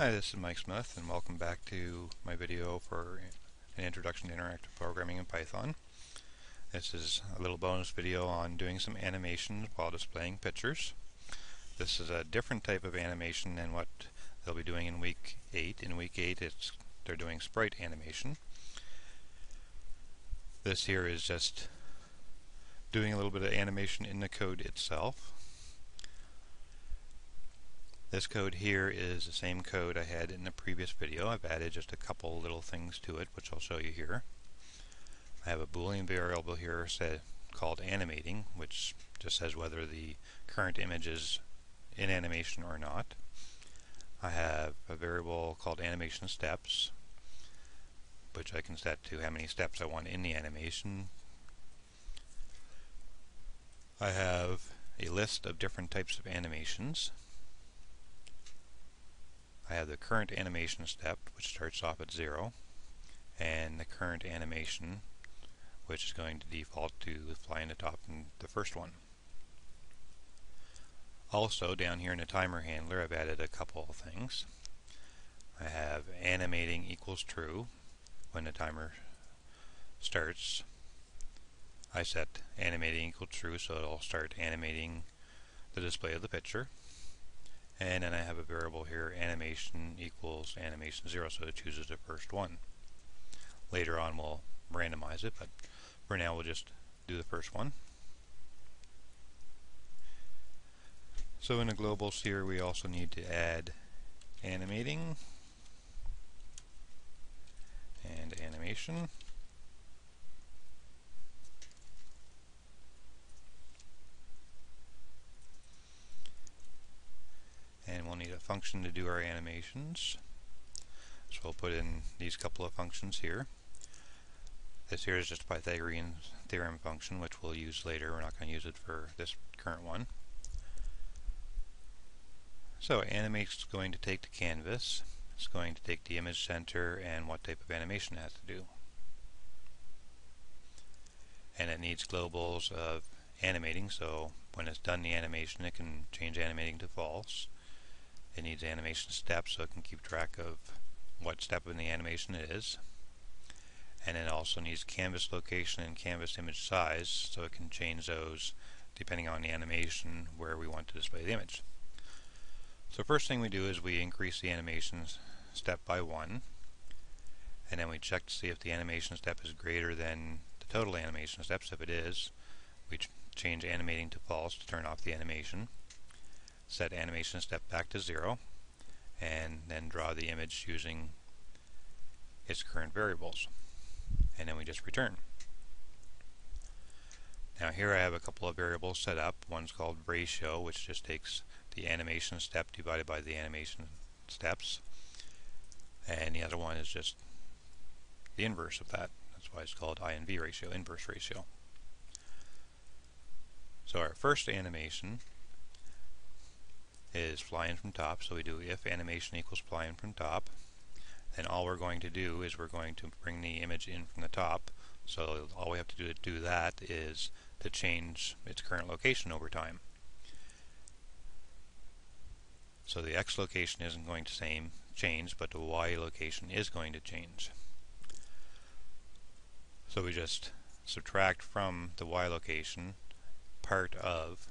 Hi, this is Mike Smith and welcome back to my video for an introduction to interactive programming in Python. This is a little bonus video on doing some animations while displaying pictures. This is a different type of animation than what they'll be doing in week 8. In week 8 it's they're doing sprite animation. This here is just doing a little bit of animation in the code itself. This code here is the same code I had in the previous video. I've added just a couple little things to it, which I'll show you here. I have a boolean variable here set, called animating, which just says whether the current image is in animation or not. I have a variable called animation steps, which I can set to how many steps I want in the animation. I have a list of different types of animations. I have the current animation step, which starts off at 0, and the current animation, which is going to default to flying the top in the first one. Also, down here in the timer handler, I've added a couple of things. I have animating equals true when the timer starts. I set animating equal true so it'll start animating the display of the picture and then I have a variable here animation equals animation 0 so it chooses the first one. Later on we'll randomize it but for now we'll just do the first one. So in the globals here we also need to add animating and animation function to do our animations. So we'll put in these couple of functions here. This here is just a Pythagorean theorem function, which we'll use later. We're not going to use it for this current one. So animate is going to take the canvas. It's going to take the image center and what type of animation it has to do. And it needs globals of animating, so when it's done the animation it can change animating to false. It needs animation steps so it can keep track of what step in the animation it is. And it also needs canvas location and canvas image size so it can change those depending on the animation where we want to display the image. So first thing we do is we increase the animation step by one and then we check to see if the animation step is greater than the total animation steps. If it is, we ch change animating to false to turn off the animation set animation step back to zero and then draw the image using its current variables and then we just return. Now here I have a couple of variables set up. One's called ratio which just takes the animation step divided by the animation steps and the other one is just the inverse of that. That's why it's called INV ratio, inverse ratio. So our first animation is flying from top, so we do if animation equals flying from top. Then all we're going to do is we're going to bring the image in from the top. So all we have to do to do that is to change its current location over time. So the x location isn't going to same change, but the y location is going to change. So we just subtract from the y location part of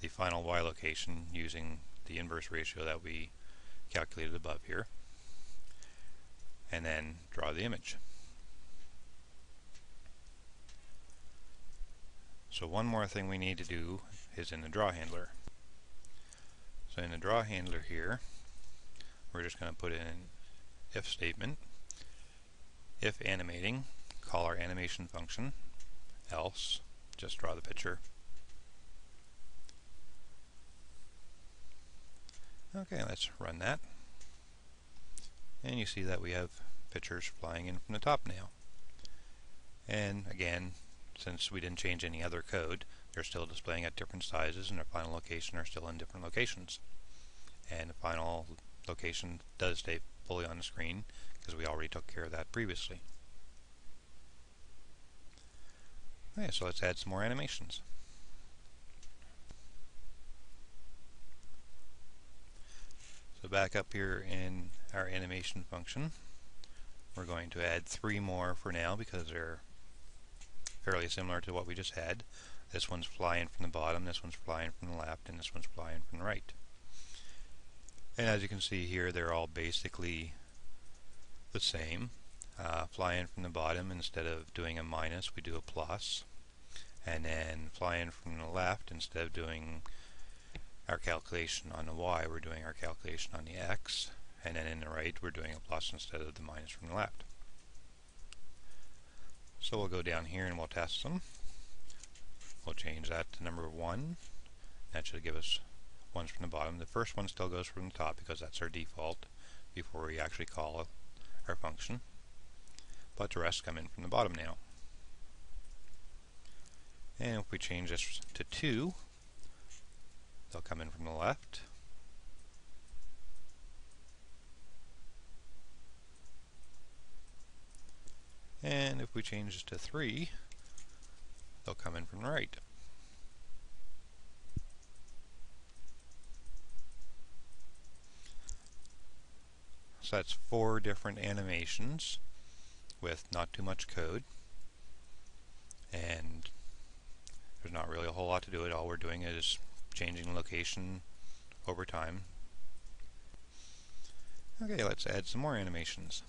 the final y location using the inverse ratio that we calculated above here and then draw the image. So one more thing we need to do is in the draw handler. So in the draw handler here we're just going to put in an if statement if animating call our animation function else just draw the picture Okay, let's run that. And you see that we have pictures flying in from the top now. And again, since we didn't change any other code, they're still displaying at different sizes and their final location are still in different locations. And the final location does stay fully on the screen because we already took care of that previously. Okay, so let's add some more animations. So back up here in our animation function, we're going to add three more for now because they're fairly similar to what we just had. This one's flying from the bottom, this one's flying from the left, and this one's flying from the right. And as you can see here, they're all basically the same. Uh, flying from the bottom, instead of doing a minus, we do a plus. And then flying from the left, instead of doing our calculation on the y, we're doing our calculation on the x. And then in the right, we're doing a plus instead of the minus from the left. So we'll go down here and we'll test them. We'll change that to number 1. That should give us ones from the bottom. The first one still goes from the top because that's our default before we actually call our function. But the rest come in from the bottom now. And if we change this to 2, they'll come in from the left. And if we change this to 3, they'll come in from the right. So that's four different animations with not too much code. And there's not really a whole lot to do it. All we're doing is changing location over time. Okay, let's add some more animations.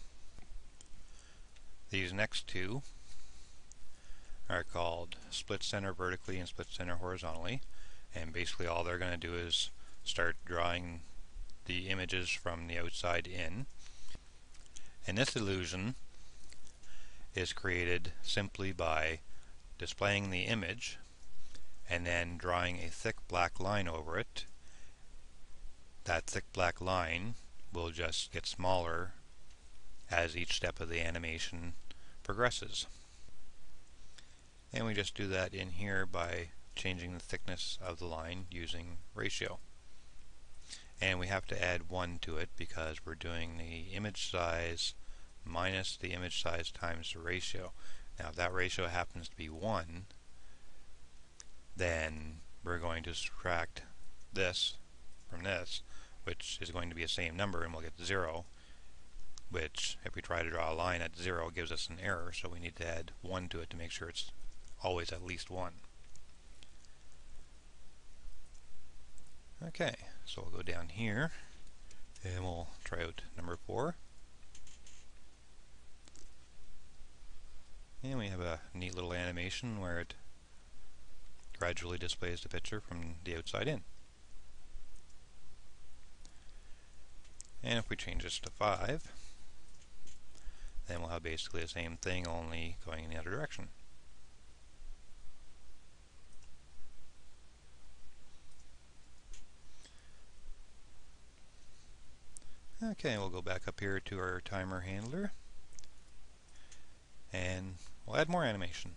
These next two are called split center vertically and split center horizontally and basically all they're going to do is start drawing the images from the outside in. And this illusion is created simply by displaying the image and then drawing a thick black line over it. That thick black line will just get smaller as each step of the animation progresses. And we just do that in here by changing the thickness of the line using ratio and we have to add 1 to it because we're doing the image size minus the image size times the ratio. Now if that ratio happens to be 1 then we're going to subtract this from this which is going to be the same number and we'll get 0 which if we try to draw a line at 0 gives us an error so we need to add 1 to it to make sure it's always at least 1. Okay, so we'll go down here and we'll try out number 4. And we have a neat little animation where it gradually displays the picture from the outside in. And if we change this to 5, then we'll have basically the same thing only going in the other direction. Okay, we'll go back up here to our timer handler and we'll add more animation.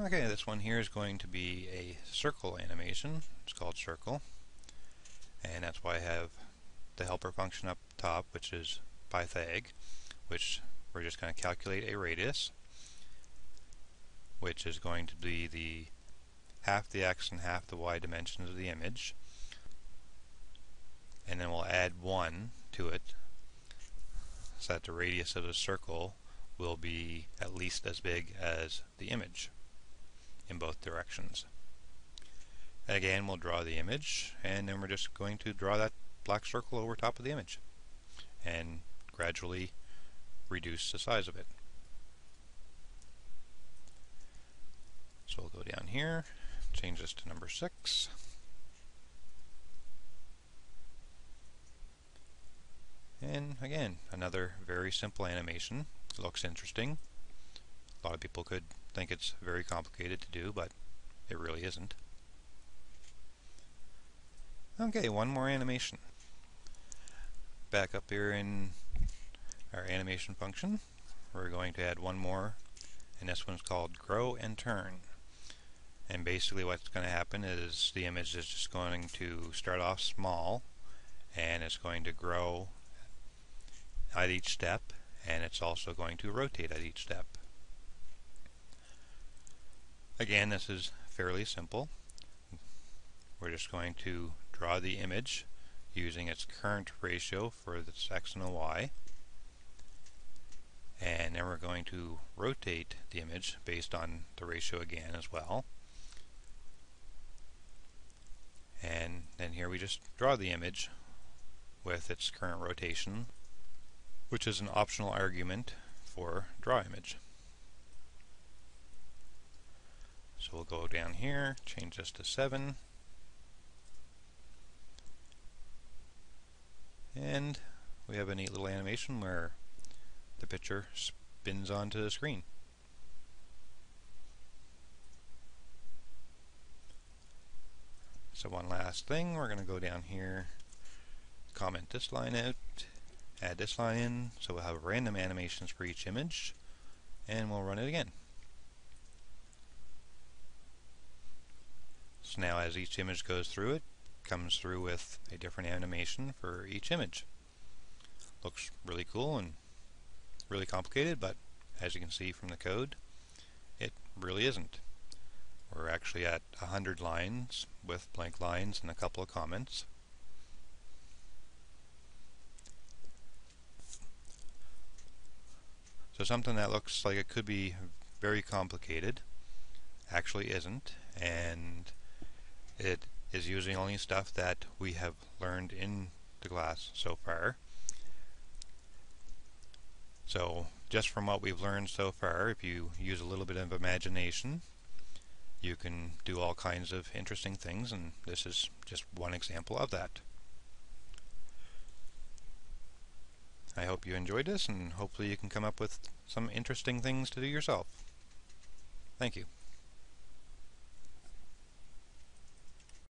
Okay, this one here is going to be a circle animation. It's called circle. And that's why I have the helper function up top, which is pythag, which we're just going to calculate a radius, which is going to be the half the x and half the y dimensions of the image and then we'll add 1 to it so that the radius of the circle will be at least as big as the image in both directions. Again, we'll draw the image, and then we're just going to draw that black circle over top of the image and gradually reduce the size of it. So we'll go down here, change this to number 6. And again, another very simple animation. Looks interesting. A lot of people could think it's very complicated to do, but it really isn't. Okay, one more animation. Back up here in our animation function, we're going to add one more, and this one's called Grow and Turn. And basically what's going to happen is the image is just going to start off small, and it's going to grow at each step and it's also going to rotate at each step. Again, this is fairly simple. We're just going to draw the image using its current ratio for its x and the y. And then we're going to rotate the image based on the ratio again as well. And then here we just draw the image with its current rotation which is an optional argument for draw image so we'll go down here change this to 7 and we have a neat little animation where the picture spins onto the screen. So one last thing, we're going to go down here, comment this line out, add this line in, so we'll have random animations for each image, and we'll run it again. So now as each image goes through it, comes through with a different animation for each image. Looks really cool and really complicated, but as you can see from the code, it really isn't. We're actually at 100 lines with blank lines and a couple of comments. So something that looks like it could be very complicated actually isn't, and it is using only stuff that we have learned in the class so far. So just from what we've learned so far, if you use a little bit of imagination, you can do all kinds of interesting things, and this is just one example of that. I hope you enjoyed this, and hopefully you can come up with some interesting things to do yourself. Thank you.